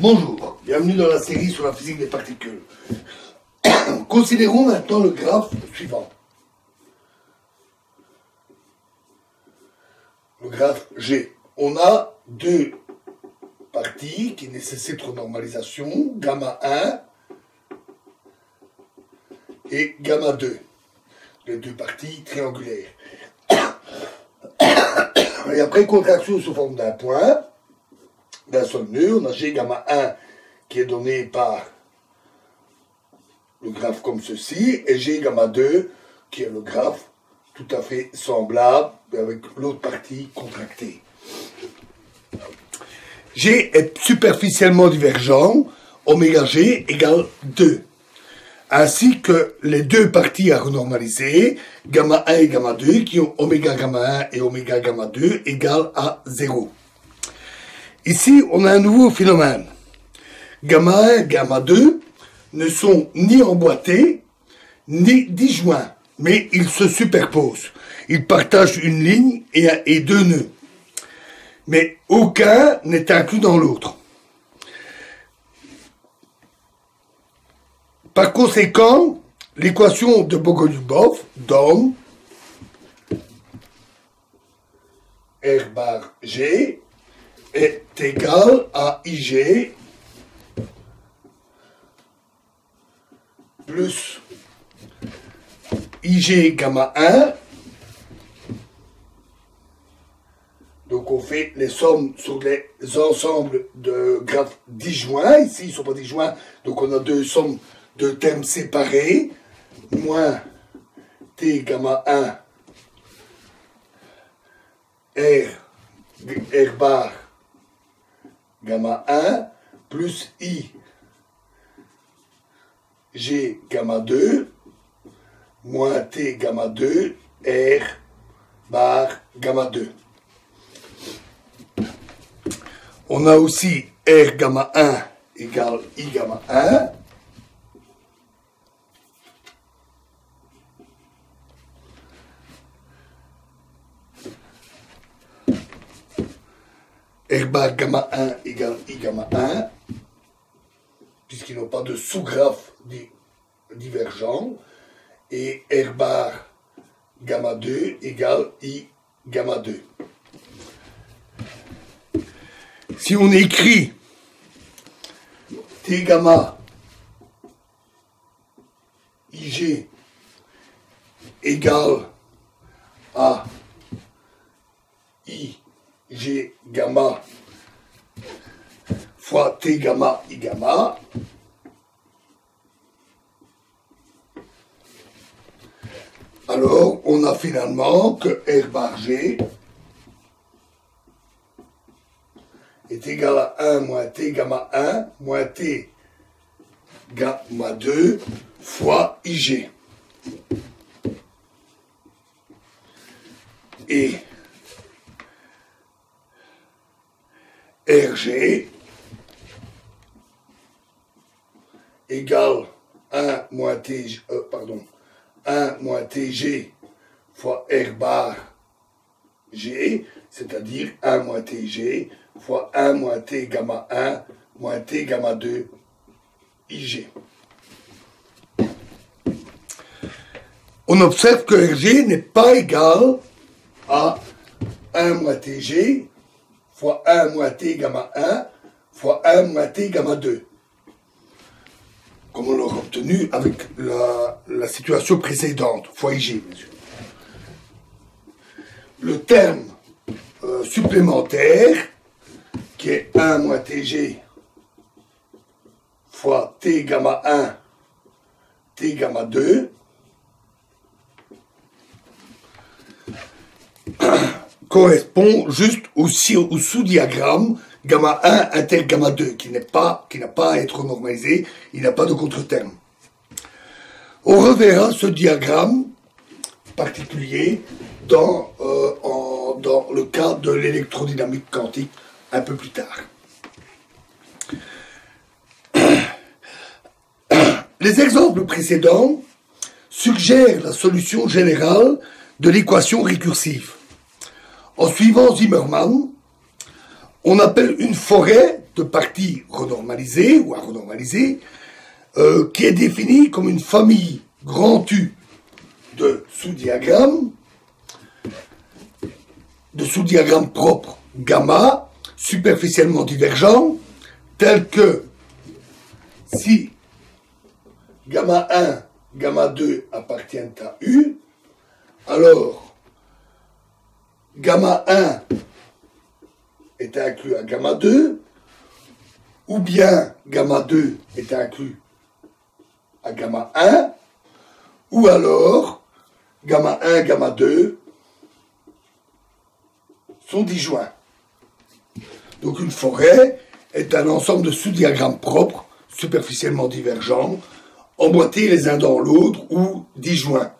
Bonjour, bienvenue dans la série sur la physique des particules. Considérons maintenant le graphe suivant. Le graphe G. On a deux parties qui nécessitent renormalisation, gamma 1 et gamma 2. Les deux parties triangulaires. Et après contraction sous forme d'un point, nœud, on a G gamma 1 qui est donné par le graphe comme ceci, et G gamma 2 qui est le graphe tout à fait semblable, avec l'autre partie contractée. G est superficiellement divergent, oméga G égale 2 ainsi que les deux parties à renormaliser, gamma 1 et gamma 2, qui ont oméga gamma 1 et oméga gamma 2 égale à 0. Ici, on a un nouveau phénomène. Gamma 1 et gamma 2 ne sont ni emboîtés, ni disjoints, mais ils se superposent. Ils partagent une ligne et, deux nœuds. Mais aucun n'est inclus dans l'autre. Par conséquent, l'équation de Bogoliubov donne R bar G est égal à IG plus IG gamma 1. Donc on fait les sommes sur les ensembles de graphes disjoints. Ici, ils ne sont pas disjoints, donc on a deux sommes deux termes séparés, moins t gamma 1 r, r bar gamma 1 plus i g gamma 2 moins t gamma 2 r bar gamma 2. On a aussi r gamma 1 égale i gamma 1 R bar gamma 1 égale I gamma 1, puisqu'ils n'ont pas de sous-graphe divergent, et R bar gamma 2 égale I gamma 2. Si on écrit T gamma IG égale à I G gamma fois T gamma I gamma. Alors, on a finalement que R bar G est égal à 1 moins T gamma 1 moins T gamma 2 fois IG. Et RG égale 1 moins TG, euh, pardon, 1 moins TG fois R bar G, c'est-à-dire 1 moins TG fois 1 moins T gamma 1 moins T gamma 2 IG. On observe que RG n'est pas égal à 1 moins TG fois 1 moins t gamma 1 fois 1 moins t gamma 2. Comme on l'aurait obtenu avec la, situation précédente, fois IG, bien sûr. Le terme euh, supplémentaire, qui est 1 moins tg fois t gamma 1, t gamma 2, correspond juste au, sous-diagramme gamma 1 inter gamma 2, qui n'est pas, qui n'a pas à être normalisé, il n'a pas de contre-terme. On reverra ce diagramme particulier dans, euh, dans le cas de l'électrodynamique quantique un peu plus tard. Les exemples précédents suggèrent la solution générale de l'équation récursive. En suivant Zimmermann, on appelle une forêt de parties renormalisées ou à renormaliser, euh, qui est définie comme une famille grand U de sous-diagrammes, de sous-diagrammes propres gamma, superficiellement divergents, tels que si gamma 1, gamma 2 appartiennent à U, alors gamma 1 est inclus à gamma 2, ou bien gamma 2 est inclus à gamma 1, ou alors gamma 1, gamma 2 sont disjoints. Donc une forêt est un ensemble de sous-diagrammes propres, superficiellement divergents, emboîtés les uns dans l'autre ou disjoints.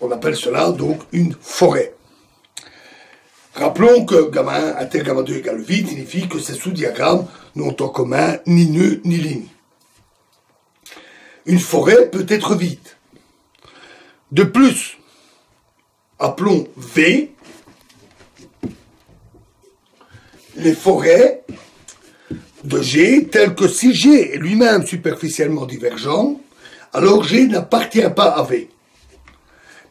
on appelle cela donc une forêt. Rappelons que gamma 1 inter gamma 2 égale vide signifie que ces sous-diagrammes n'ont en commun ni nœud ni ligne. Une forêt peut être vide. De plus, appelons V les forêts de G telles que si G est lui-même superficiellement divergent, alors G n'appartient pas à V.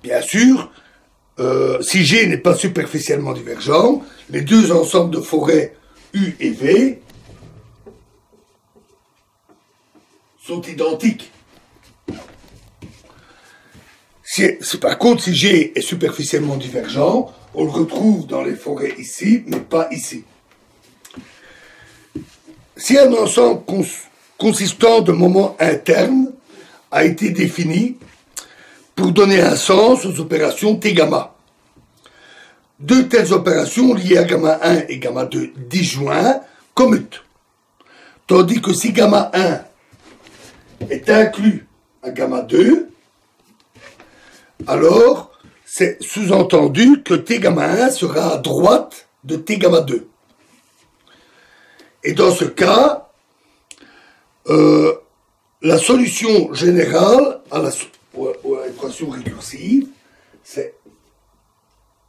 Bien sûr, euh, si G n'est pas superficiellement divergent, les deux ensembles de forêts U et V sont identiques. par contre, si G est superficiellement divergent, on le retrouve dans les forêts ici, mais pas ici. Si un ensemble consistant de moments internes a été défini pour donner un sens aux opérations T-gamma, deux telles opérations liées à gamma 1 et gamma 2 disjoints commutent. Tandis que si gamma 1 est inclus à gamma 2, alors c'est sous-entendu que T gamma 1 sera à droite de T gamma 2. Et dans ce cas, euh, la solution générale à l'équation récursive, c'est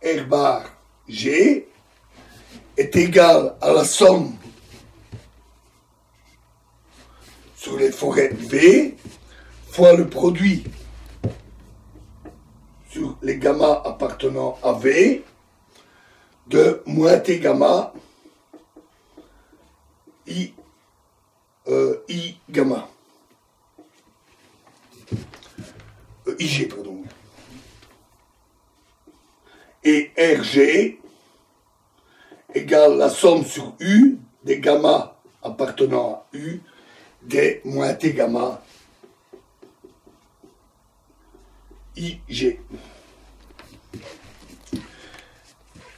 R bar G est égal à la somme sur les forêts V fois le produit sur les gamma appartenant à V de moins T gamma I, euh, I gamma. IG, pardon. Et RG égale la somme sur U des gamma appartenant à U des moins T gamma IG.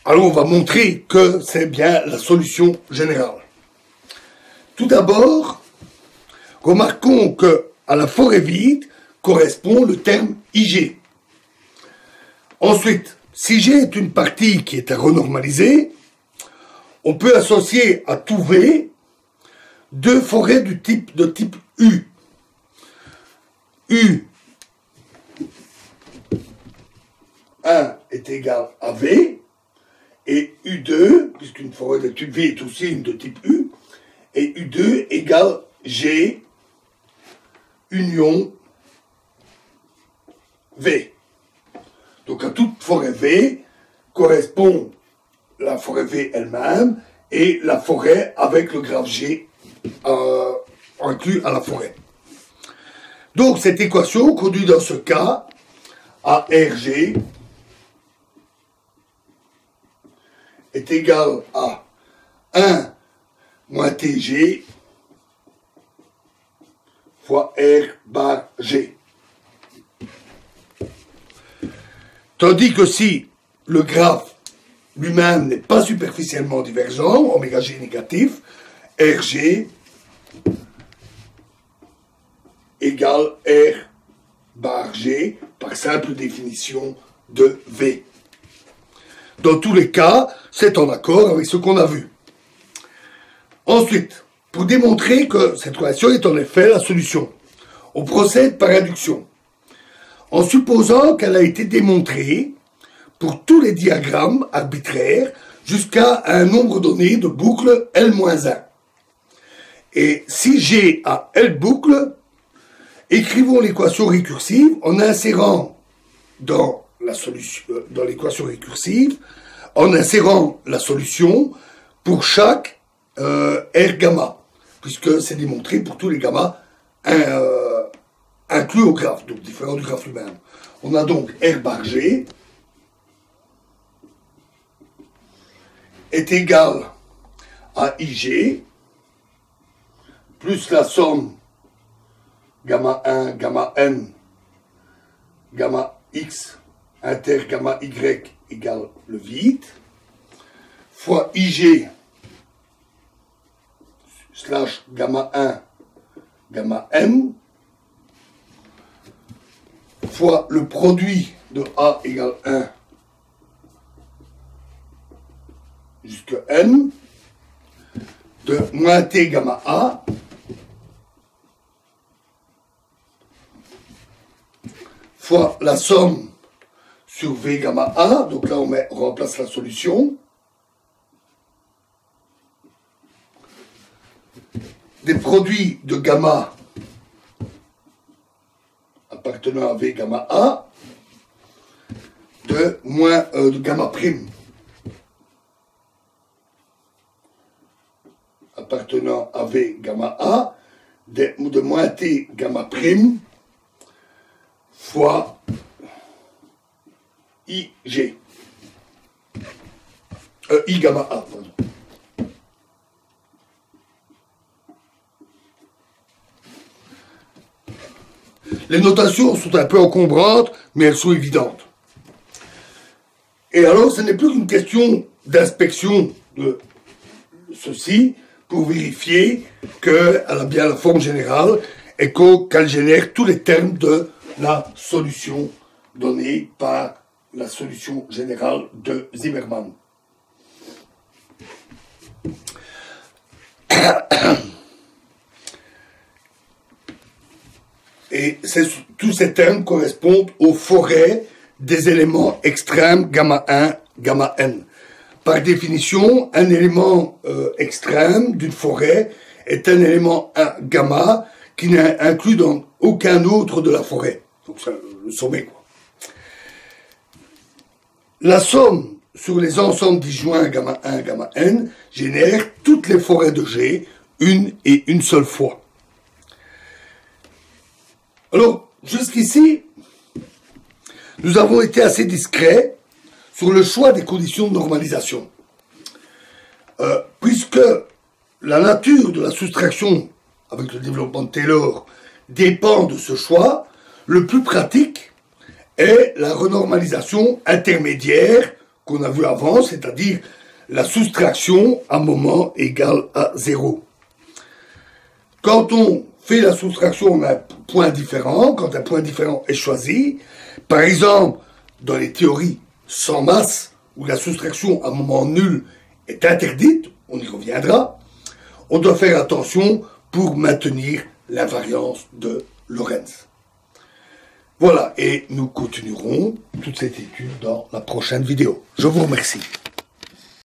Alors on va montrer que c'est bien la solution générale. Tout d'abord, remarquons que à la forêt vide correspond le terme IG. Ensuite, si G est une partie qui est à renormaliser, on peut associer à tout V deux forêts du type, de type U. U 1 est égal à V, et U2, puisqu'une forêt de type V est aussi une de type U, et U2 égale G union Donc à toute forêt V correspond la forêt V elle-même et la forêt avec le graphe G euh, inclus à la forêt. Donc cette équation conduit dans ce cas à RG est égal à 1 moins TG fois R bar G. Tandis que si le graphe lui-même n'est pas superficiellement divergent, oméga G négatif, RG égale R bar G par simple définition de V. Dans tous les cas, c'est en accord avec ce qu'on a vu. Ensuite, pour démontrer que cette relation est en effet la solution, on procède par induction, en supposant qu'elle a été démontrée pour tous les diagrammes arbitraires jusqu'à un nombre donné de boucles L-1. Et si G a L boucles, écrivons l'équation récursive en insérant dans la solution, euh, dans l'équation récursive, en insérant la solution pour chaque euh, R gamma, puisque c'est démontré pour tous les gammas euh, inclus au graphe, donc différents du graphe lui-même. On a donc R bar G est égal à IG plus la somme gamma 1, gamma n, gamma x inter gamma y égale le vide, fois ig slash gamma 1, gamma m, fois le produit de A égale 1 jusqu'à n de moins t gamma A fois la somme sur V gamma A, donc là on remplace la solution, des produits de gamma appartenant à V gamma A de moins euh, de gamma prime appartenant à V gamma A de, de moins T gamma prime fois IG. Euh, I gamma A, pardon. Les notations sont un peu encombrantes, mais elles sont évidentes. Et alors, ce n'est plus qu'une question d'inspection de ceci pour vérifier qu'elle a bien la forme générale et qu'elle génère tous les termes de la solution donnée par la solution générale de Zimmermann. Et tous ces termes correspondent aux forêts des éléments extrêmes gamma 1, gamma n. Par définition, un élément euh, extrême d'une forêt est un élément 1 gamma qui n'est inclus dans aucun autre de la forêt. Donc c'est le sommet. La somme sur les ensembles disjoints gamma 1, gamma n génère toutes les forêts de G une et une seule fois. Alors, jusqu'ici, nous avons été assez discrets sur le choix des conditions de normalisation. Euh, puisque la nature de la soustraction avec le développement de Taylor dépend de ce choix, le plus pratique est la renormalisation intermédiaire qu'on a vu avant, c'est-à-dire la soustraction à moment égal à zéro. Quand on fait la soustraction à un point différent, quand un point différent est choisi, par exemple, dans les théories sans masse, où la soustraction à moment nul est interdite, on y reviendra, on doit faire attention pour maintenir l'invariance de Lorentz. Voilà, et nous continuerons toute cette étude dans la prochaine vidéo. Je vous remercie.